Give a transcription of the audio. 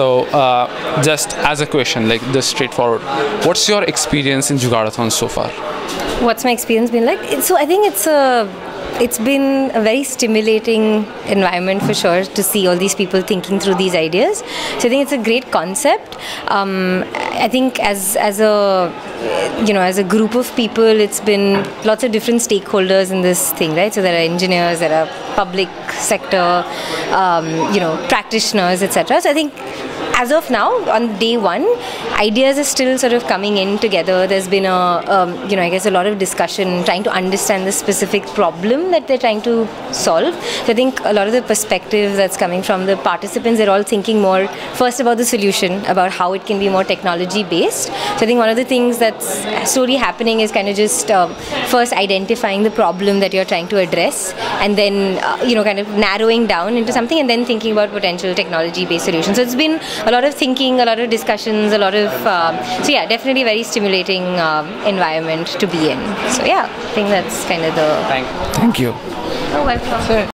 So, uh, just as a question, like this straightforward, what's your experience in Jugaadathon so far? What's my experience been like? So I think it's a it's been a very stimulating environment for sure to see all these people thinking through these ideas. So I think it's a great concept. Um, I think as as a you know as a group of people, it's been lots of different stakeholders in this thing, right? So there are engineers, there are public sector, um, you know, practitioners, etc. So I think as of now, on day one, ideas are still sort of coming in together. There's been a, um, you know, I guess a lot of discussion trying to understand the specific problem that they're trying to solve. So I think a lot of the perspective that's coming from the participants, they're all thinking more first about the solution, about how it can be more technology based. So I think one of the things that's slowly happening is kind of just um, first identifying the problem that you're trying to address, and then uh, you know, kind of narrowing down into something, and then thinking about potential technology based solutions. So it's been a lot of thinking, a lot of discussions, a lot of um, so yeah, definitely very stimulating um, environment to be in. So yeah, I think that's kind of the. Thank, thank you. Oh, welcome.